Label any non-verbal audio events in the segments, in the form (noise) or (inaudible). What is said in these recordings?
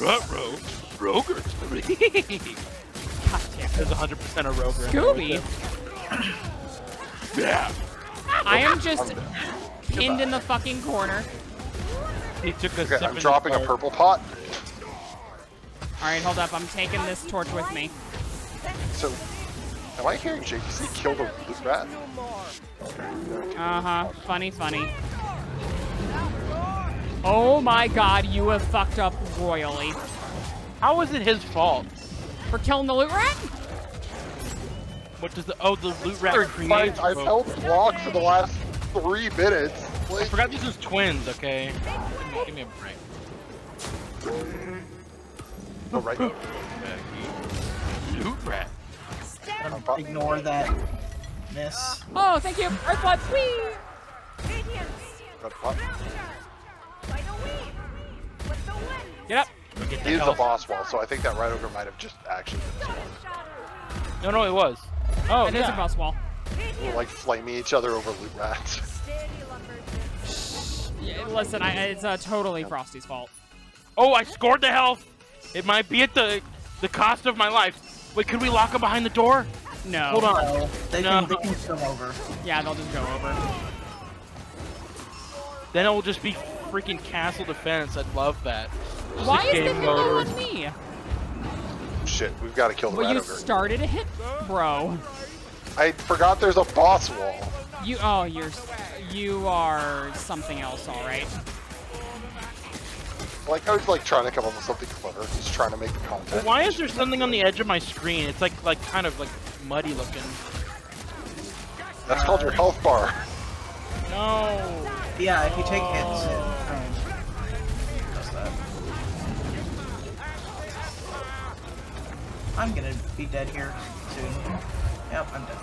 Ruh-roh. Roger. God damn. There's 100% a Roger. Scooby, (laughs) Yeah. I am just pinned in the fucking corner. He took a Okay, sip I'm dropping a purple pot. All right, hold up. I'm taking this torch with me. So, am I hearing JTC kill the loot rat? Uh huh. Funny, funny. Oh my god, you have fucked up royally. How is it his fault? For killing the loot rat? What does the oh the loot rat They're create? fine. I've held block for the last three minutes. I forgot this is twins. Okay. Give me, give me a break. oh, right. Loot rat. Ignore that miss. Oh, thank you. Earthblood, whee! Red pot. Get up. Get He is the boss wall, so I think that right ogre might have just actually been spawned. No, no, it was. Oh, It is yeah. a boss wall. We're like flaming each other over loot rats. (laughs) Yeah, listen, I, it's uh, totally Frosty's fault. Oh, I scored the health. It might be at the the cost of my life. Wait, could we lock him behind the door? No. Hold on. No, they No. can they can come over. Yeah, they'll just go over. Then it will just be freaking castle defense. I'd love that. Just Why a is the game hit mode. on me? Shit, we've got to kill the Well, rat you ogre. started a hit, bro. I forgot there's a boss wall. You oh, you're you are something else, all right. Like I was like trying to come up with something clever, just trying to make the Well, content. why is there something on the edge of my screen? It's like like kind of like muddy looking. That's called your health bar. No. Yeah, if you take hits, I'm gonna be dead here soon. Yep, I'm dead.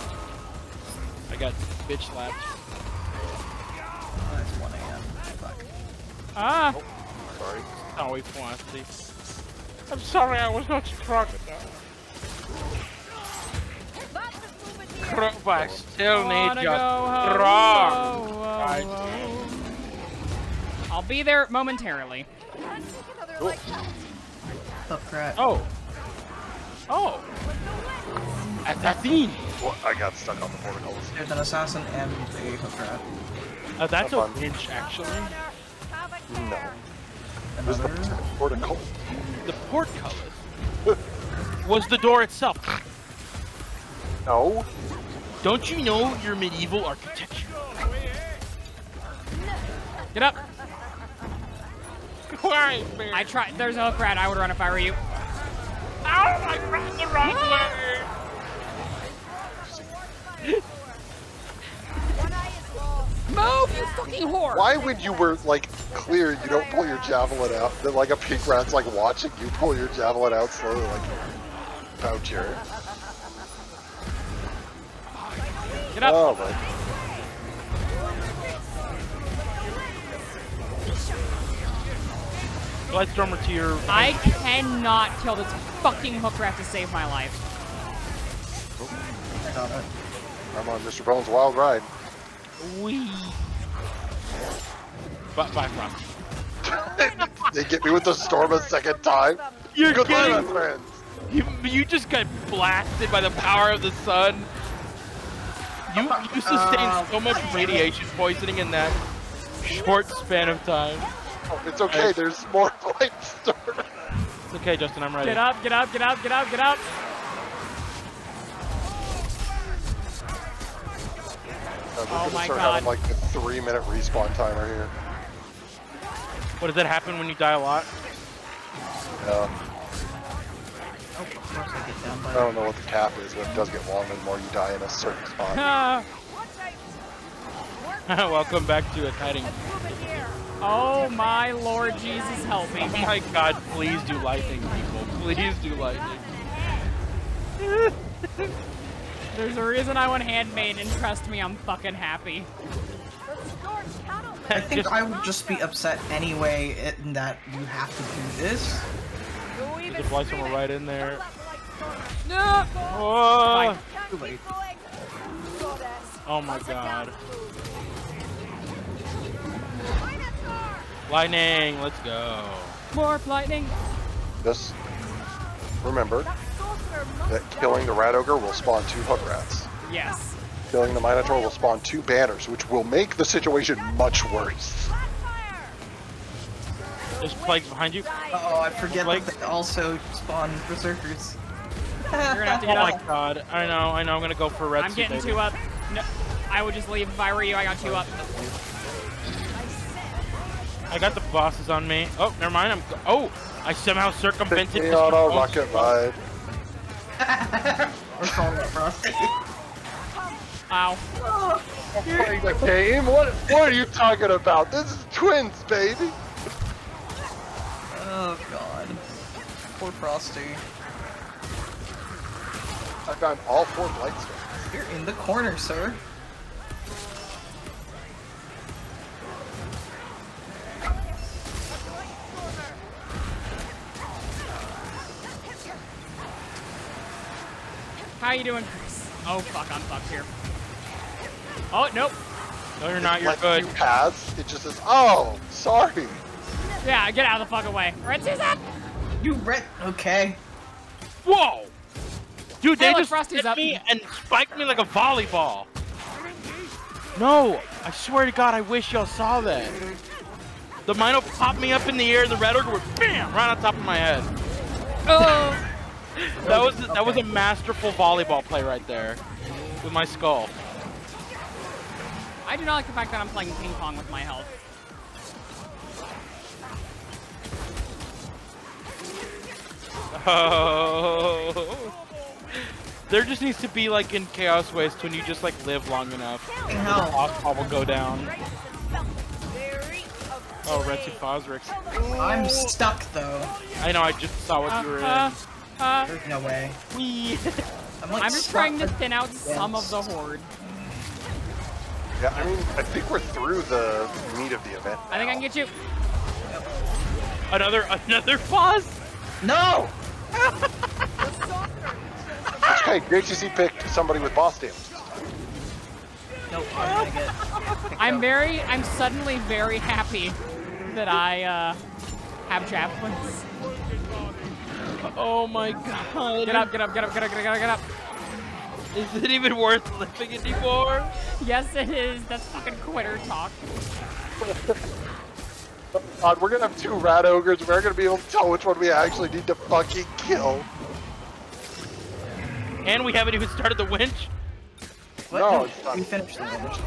I got bitch slapped. Oh, it's 1 a.m. Fuck. Ah, Sorry. Oh, we fancy. I'm sorry, I was not strong enough. But still wanna need you go strong. whoa, whoa, whoa. I'll be there momentarily. Oh, crap. Oh. Oh. Assassin. Well, I got stuck on the portals. There's an assassin and a hook rat. Oh, uh, that's a Have fun. winch, actually. No. There's the Another. portico. The portcullis was the door itself. No. Don't you know your medieval architecture? Get up. Why, man? I tried. There's a hook rat. I would run if I were you. Ow, I ran the wrong way. Move, you fucking whore! Why when you were like clear, you don't pull your javelin out? Then like a pink rat's like watching you pull your javelin out slowly, like pouch here. Get up. Oh my. Blightstormer to your. I cannot kill this fucking hook rat to save my life. I got it. I'm on Mr. Bones' wild ride. Wee. But by Frost. they get me with the storm a second time. You're Goodbye, my friends. You, you just got blasted by the power of the sun. You, you sustained uh, so much radiation poisoning in that short span of time. (laughs) It's okay. There's more (laughs) light storm. It's okay, Justin. I'm ready. Get up, get up, get up, get up, get up. Uh, we're Oh gonna my start God. having like a three-minute respawn timer here. What does that happen when you die a lot? Yeah. Oh, of course I get down by I don't know what the cap is, but it does get longer the more you die in a certain (laughs) spot. Ah. Welcome back to a hiding. Oh my lord Jesus, help me. Oh my god, please do lightning, people. Please do lightning. (laughs) There's a reason I went handmaiden, and trust me, I'm fucking happy. I think Just- I would just be upset anyway in that you have to do this. There's a Blightstormer right in there. No. Oh, oh my god. Lightning, let's go. More lightning. Just remember that killing the rat ogre will spawn two hook rats. Yes. Killing the minotaur will spawn two banners, which will make the situation much worse. There's plagues behind you. Oh, I forget Like- that they also spawn berserkers. You're gonna have to Oh get my god. I know, I know. I'm gonna go for red I'm getting baby. two up. No, I would just leave if I were you. I got two up. I got the bosses on me. Oh, never mind. I'm. Oh, I somehow circumvented. Take me on a rocket ride. We're calling it Frosty. Ow. Playing the game? What, what are you talking about? This is twins, baby. Oh god. Poor Frosty. I found all four blightstones. You're in the corner, sir. How you doing, Chris? Oh fuck, I'm fucked here. Oh nope. No, you're not. You're like good. Two paths. It just says, "Oh, sorry." Yeah, get out of the fucking way. Red Susan! You read. Okay. Whoa! Dude, Hey, they look, just Frosty's hit up. me and spiked me like a volleyball. No, I swear to God, I wish y'all saw that. The Mino popped me up in the air, the Red Ogre went BAM! Right on top of my head. Oh. (laughs) That was that was a masterful volleyball play right there. With my skull. I do not like the fact that I'm playing ping pong with my health. Oh. (laughs) There just needs to be like in Chaos Waste when you just like live long enough. Fucking The hell. boss ball will go down. Oh, Retsu Fosrix. I'm stuck though. I know, I just saw what Uh, you were in. Uh, There's no way. Wee. I'm like I'm just trying to thin out some of the horde. Yeah, I mean, I think we're through the meat of the event. I think I can get you. (laughs) another another boss? No! (laughs) Hey, great to see pick somebody with boss damage. Nope, I'm get. I'm very, I'm suddenly very happy that I uh, have javelins. Oh my god. Get up, get up, get up, get up, get up, get up. Is it even worth living anymore? Yes, it is. That's fucking quitter talk. (laughs) God, we're gonna have two rat ogres. We're gonna be able to tell which one we actually need to fucking kill. And we haven't even started the winch? What? No, it's we finished the finish.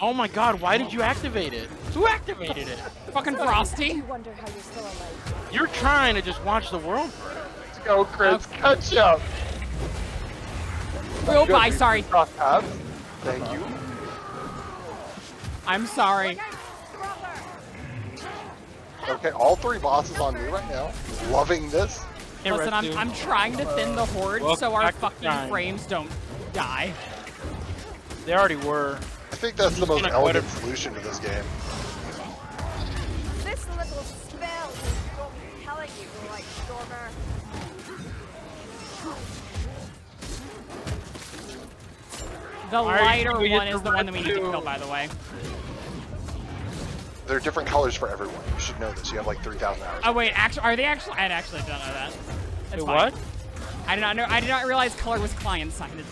Oh my god, why did you activate it? Who activated it? (laughs) Fucking Frosty. You wonder how you're still alive. You're trying to just watch the world burn. Let's go, Chris. Catch up. Oh, Good, bye, we sorry. crossed paths. Thank uh-huh. you. I'm sorry. Okay, all three bosses on me right now. Loving this. Hey, Listen, I'm, I'm trying to thin the horde Welcome so our fucking time. frames don't die. They already were. I think that's the most gonna elegant solution to this game. The Why are you lighter one is the one that we need to kill, by the way. There are different colors for everyone. You should know this. You have like 3,000 hours. Oh wait, actually, are they actually? I actually don't know that. That's Wait, what? I did not know. I did not realize color was client sided.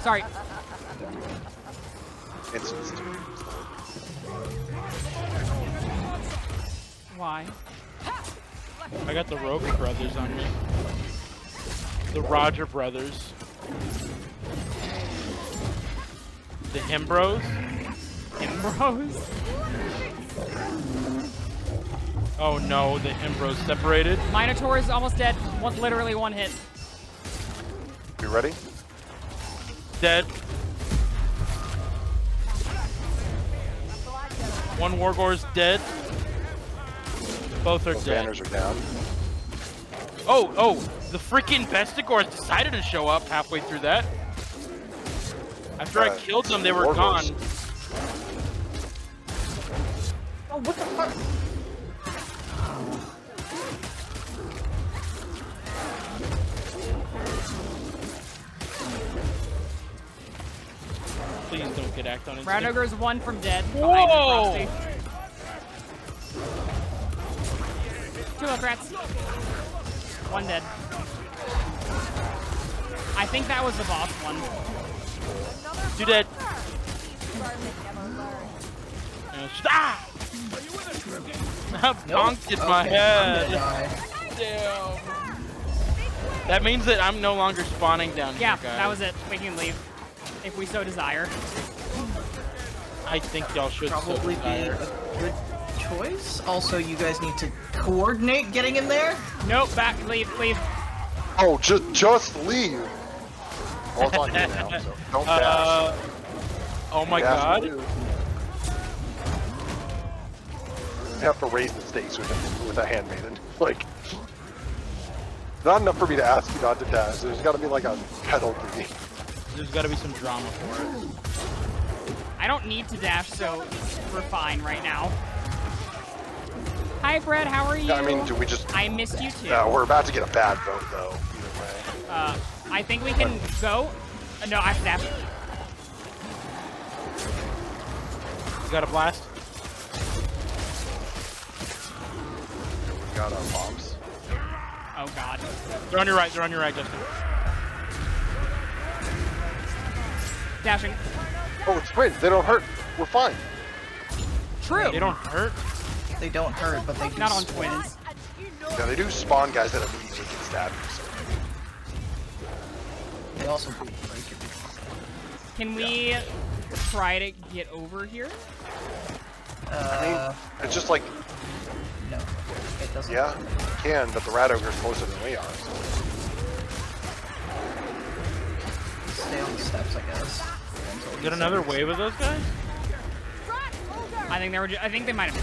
Sorry. Instance. Why? I got the Rover brothers on me. The Roger brothers. The Himbros. Himbros? Oh no, the Himbros separated. Minotaur is almost dead. One, literally one hit. You ready? Dead. One Wargore's dead. Both are Both dead. banners are down. Oh, oh, the freaking Bestigors decided to show up halfway through that. After I Uh, killed them, they were Wargores. gone. Oh, what the fuck? Please don't get act on it. Brown Ogre's one from dead. Whoa! Two up rats. One dead. I think that was the boss one. Two dead. Garment never learned. And Ah! (laughs) Bonked in my Okay, head. Damn. That means that I'm no longer spawning down Yeah, here, guys. that was it. We can leave. If we so desire. I think y'all should so Probably be a good choice. Also, you guys need to coordinate getting in there. Nope, back, leave, leave. Oh, just just leave. Well, on you now, so don't dash. Uh, oh my Dash god. will do. You have to raise the stakes with a, with a handmaiden. (laughs) Like, not enough for me to ask you not to dash. There's got to be like a penalty. There's gotta be some drama for it. I don't need to dash, so we're fine right now. Hi, Brett. How are you? I mean, do we just? I missed you too. No, we're about to get a bad vote though. Either way. Uh, I think we can go. Uh, no, I have to dash. You got a blast? We got our bombs. Oh God. They're on your right, they're on your right, Justin. Dashing. Oh, it's twins. They don't hurt. We're fine. True. They don't hurt. They don't hurt, but they do. Not on swing. twins. And Yeah, they do spawn guys that immediately get stabbed. So. They also break it. Can we try to get over here? Uh, It's just like, no, it doesn't. yeah, you can, but the rat ogre's closer than we are. So. Stay on the steps, I guess. Until Is there he another wave of those guys? I think they were. Ju- I think they might have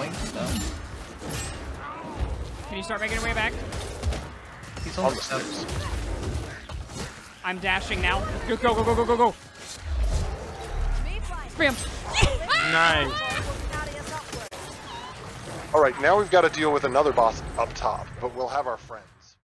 going? No. Can you start making your way back? He's On on the the steps. steps. I'm dashing now. Go go go go go go go. me fine. Spam. Nice. Looking out of your upward. All right, now we've got to deal with another boss up top, but we'll have our friend.